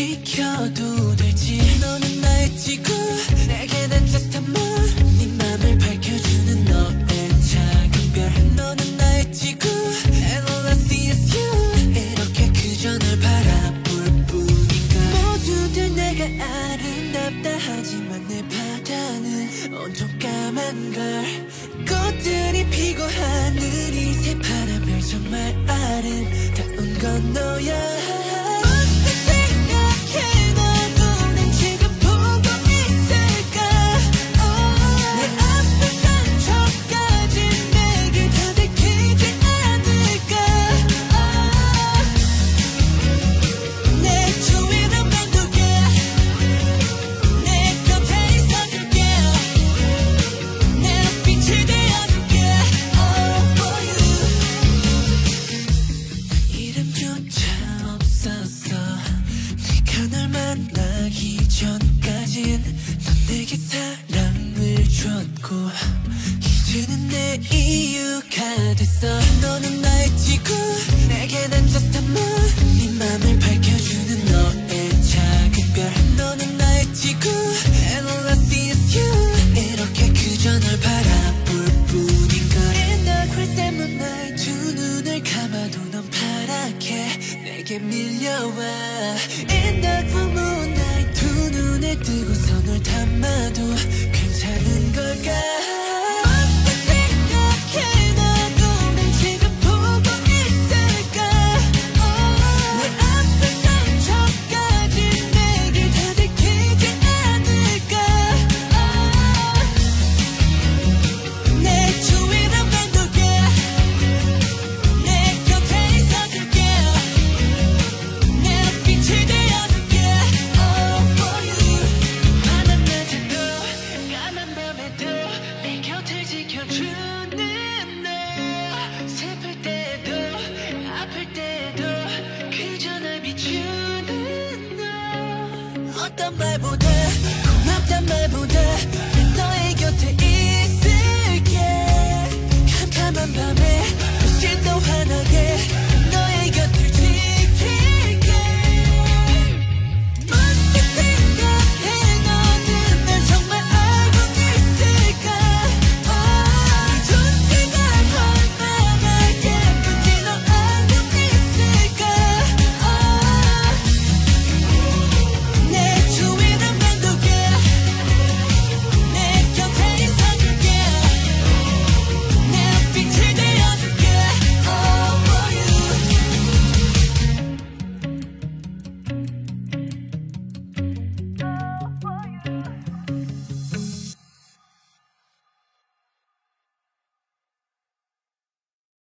지켜도 될지. 너는 나의 지구 내게 난 just a moon 네 맘을 밝혀주는 너의 작은 별. 너는 나의 지구 And all I see is you. 이렇게 그저 널 바라볼 뿐인가. 모두들 내가 아름답다. 하지만 내 바다는 온통 까만 걸. 꽃들이 피고 하늘이 새파란 별 정말 아름다 네가 날 만나기 전까진 넌 내게 사랑을 줬고 이제는 내 이유가 됐어. 너는 나의 지구 내게 난 just 내게 밀려와. full moonlight 두 눈을 뜨고서 널 담아도 괜찮은 걸까 때도 그